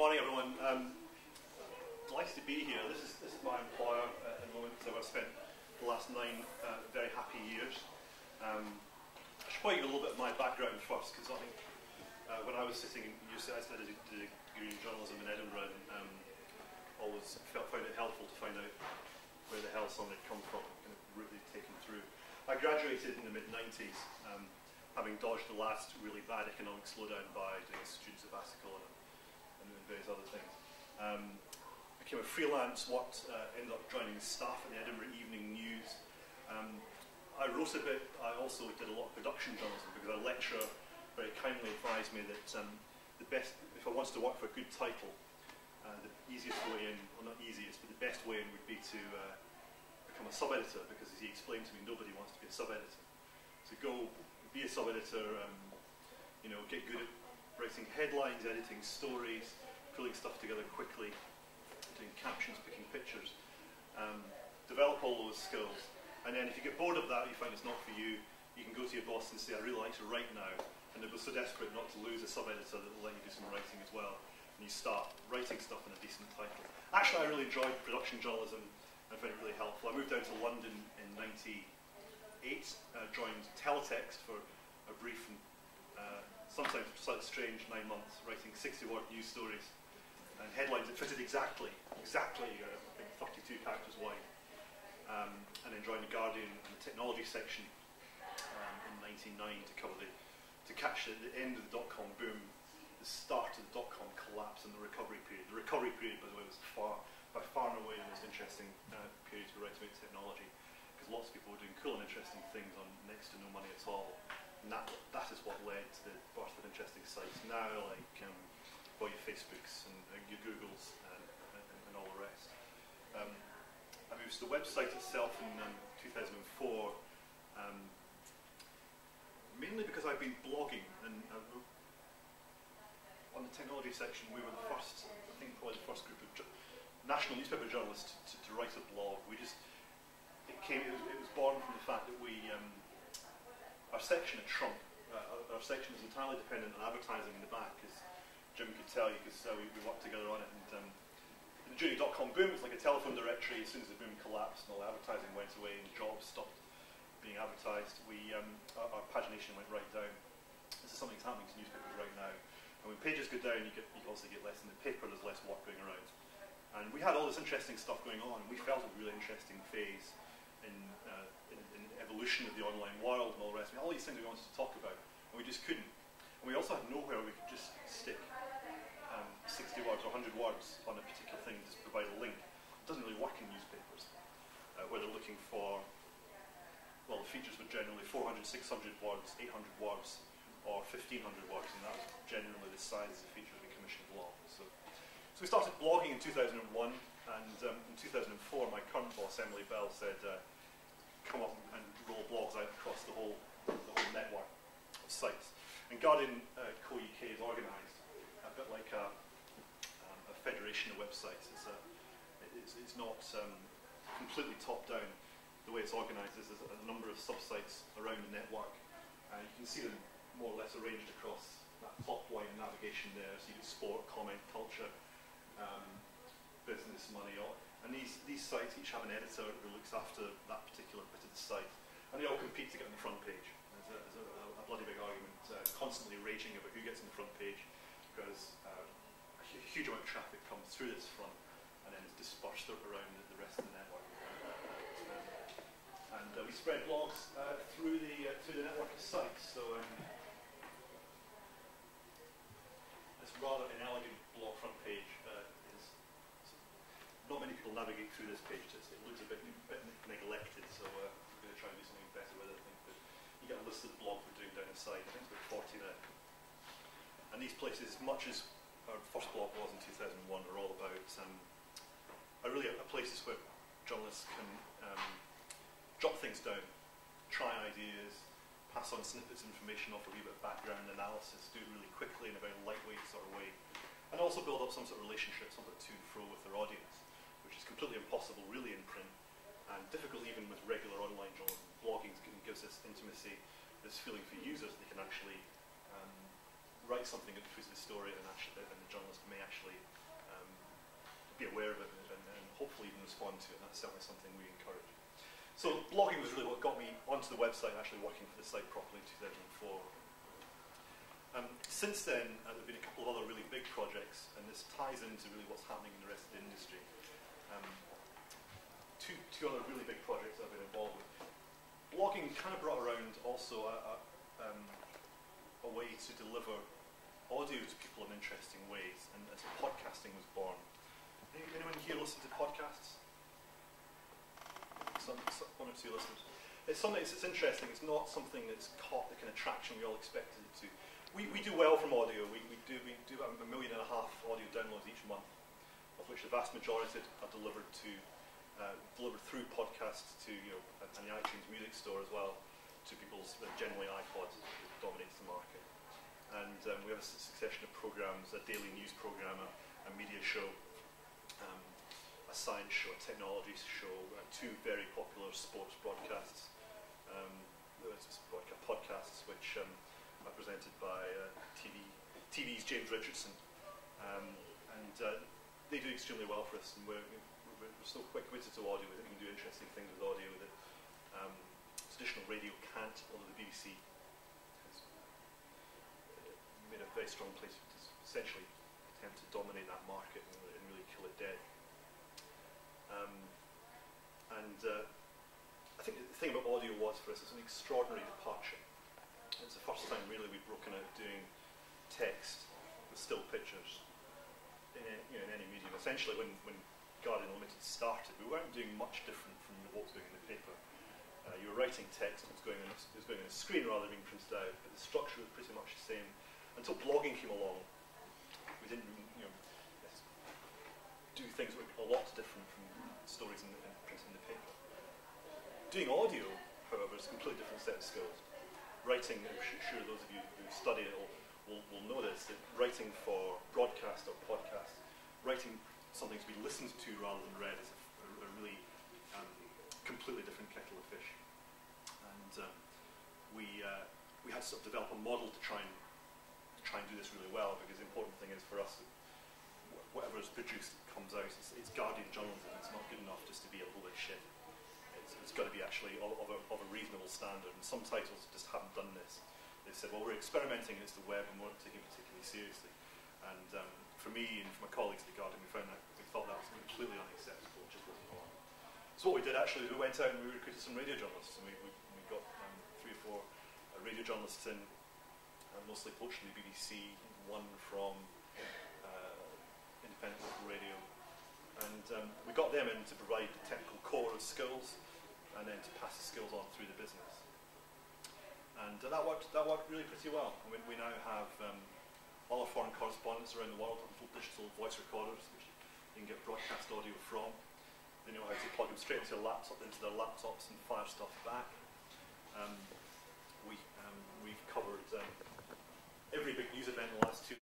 morning, everyone. Um, delighted to be here. This is, this is my employer uh, at the moment, so I've spent the last nine uh, very happy years. Um, I should probably give a little bit of my background first, because I think uh, when I was sitting in UCI, I studied a degree in journalism in Edinburgh, and um, always felt, found it helpful to find out where the hell someone had come from, kind of route they'd taken through. I graduated in the mid-90s, um, having dodged the last really bad economic slowdown by doing a student sabbatical and and various other things. Um, became a freelance, worked, uh, ended up joining staff at the Edinburgh Evening News. Um, I wrote a bit, I also did a lot of production journalism because a lecturer very kindly advised me that um, the best, if I wanted to work for a good title, uh, the easiest way in, well not easiest, but the best way in would be to uh, become a sub-editor because as he explained to me, nobody wants to be a sub-editor. So go be a sub-editor, um, you know, get good at writing headlines, editing stories, pulling stuff together quickly, doing captions, picking pictures. Um, develop all those skills. And then if you get bored of that, you find it's not for you, you can go to your boss and say, I really like to write now. And they were so desperate not to lose a sub-editor that will let you do some writing as well. And you start writing stuff in a decent title. Actually, I really enjoyed production journalism and found it really helpful. I moved down to London in 98, uh, joined Teletext for a brief and uh, sometimes slightly strange nine months, writing 60-word news stories and headlines that fitted exactly, exactly, uh, I think 32 characters wide. Um, and then joined the Guardian and the technology section um, in 99 to cover the, to catch the, the end of the dot-com boom, the start of the dot-com collapse and the recovery period. The recovery period, by the way, was far, by far and away the most interesting uh, period to write about technology, because lots of people were doing cool and interesting things on next to no money at all. And that, that is what led to the birth of interesting sites now, like um, well, your Facebooks and, and your Googles and, and, and, all the rest. Um, I to the website itself in um, 2004, um, mainly because I've been blogging. And uh, on the technology section, we were the first, I think probably the first group of national newspaper journalists to, to, write a blog. We just, it came, it was, it was born from the fact that we, um, our section had shrunk. Uh, our, section was entirely dependent on advertising in the back, as Jim could tell you, because uh, we, we, worked together on it. And um, the dot-com boom, it was like a telephone directory. As soon as the boom collapsed and all the advertising went away and jobs stopped being advertised, we, um, our, our, pagination went right down. This is something that's happening to newspapers right now. And when pages go down, you, get, you also get less in the paper, there's less work going around. And we had all this interesting stuff going on, we felt a really interesting phase in uh, evolution of the online world and all the rest. I mean, all these things we wanted to talk about, and we just couldn't. And we also had nowhere we could just stick um, 60 words or 100 words on a particular thing, just provide a link. It doesn't really work in newspapers, uh, where they're looking for, well, the features were generally 400, 600 words, 800 words, or 1500 words, and that was generally the size of the features we commissioned along. So, so we started blogging in 2001, and um, in 2004, my current boss, Emily Bell, said, uh, come up and roll blogs out across the whole, the whole network of sites. And Guardian uh, Co UK is organised a bit like a, um, a, federation of websites. It's, a, it's, it's not um, completely top down. The way it's organised is there's a number of sub-sites around the network. Uh, you can see them more or less arranged across that top line navigation there. So you get sport, comment, culture, um, business, money, all, and these, these sites each have an editor who looks after that particular bit of the site. And they all compete to get on the front page. A, a, a bloody big argument, uh, constantly raging about who gets on the front page, because uh, a huge amount of traffic comes through this front and then is dispersed around the, rest of the network. Um, and uh, we spread blogs uh, through the uh, through the network of sites. So um, this rather inelegant blog front page not many people navigate through this page. It looks a bit, bit neglected, so uh, we're going to try and do something better with it. I think. But get a list of the blogs we're doing down inside. I think it's about 40 there. And these places, much as our first blog was in 2001, are all about um, are really are places where journalists can um, things down, try ideas, pass on snippets of information, offer a wee bit of background analysis, do it really quickly in a very lightweight sort of way, and also build up some sort of relationship, some to and fro with their audience which is completely impossible really in print and difficult even with regular online journalism. Blogging gives this intimacy, this feeling for users they can actually um, write something that fits the story and, actually, and the journalist may actually be aware of it and, and hopefully even respond to it. And that's certainly something we encourage. So blogging was really what got me onto the website and actually working for the site properly in 2004. Um, since then, uh, there have been a couple of other really big projects, and this ties into really what's happening in the rest of the industry. Two, two other really big projects I've been involved with. Blogging kind of brought around also a, a, um, a way to deliver audio to people in interesting ways, and as podcasting was born. Anyone here listen to podcasts? Some, some, one or two listeners. It's something. It's interesting. It's not something that's caught the kind of traction we all expected it to. We, we do well from audio. We, we do we do about a million and a half audio downloads each month, of which the vast majority are delivered to uh, through podcasts to you know and the iTunes Music Store as well to people's uh, generally iPods dominates the market. And um, we have a succession of programs, a daily news program, a, a media show, um, a science show, a technology show, uh, two very popular sports broadcasts, um, broadcast, podcasts which um, are presented by uh, TV, TV's James Richardson, um, and uh, they do extremely well for us, and we're, we're, still quite committed to audio. We think we can do interesting things with audio that um, traditional radio can't, although the BBC has made a very strong place to essentially attempt to dominate that market and, and really kill it dead. Um, and uh, I think the thing about audio was for us, it's an extraordinary departure. It's the first time really we've broken out doing text with still pictures in, a, you know, in any medium. Essentially, when, when Guardian Unlimited started, we weren't doing much different from what was doing in the paper. Uh, you were writing text it was going on a, it was going on a screen rather than being printed out, but the structure was pretty much the same until blogging came along, we didn't you know, do things that were a lot different from stories in, in printing the paper. Doing audio, however, is a completely different set of skills. Writing, I'm sure those of you who study it will, will, will know this, that writing for broadcast or podcast, writing something to be listened to rather than read is a, a really um, completely different kettle of fish. And um, we, uh, we had to sort of develop a model to try and try and do this really well because the important thing is for us that whatever is produced comes out. It's, it's Guardian journalism. It's not good enough just to be a bit shit. It's, it's got to be actually of, of, a, of, a, reasonable standard. And some titles just haven't done this. They've said, well, we're experimenting and it's the web and we're not taking it particularly seriously. And um, for me and for my colleagues at the Guardian, we found that we thought that was completely unacceptable. It just wasn't on. So what we did actually we went out and we recruited some radio journalists, and we, we, we got um, three or four uh, radio journalists in uh, mostly the BBC, one from uh, independent local radio. And um, we got them in to provide the technical core of skills and then to pass the skills on through the business. And uh, that, worked, that worked really pretty well. I mean, we now have um, correspondents around the world on full digital voice recorders, which you can get broadcast audio from. They know how to plug them straight into, laptop, into their laptops and fire stuff back. Um, we, um, we've covered um, every big news event in the last two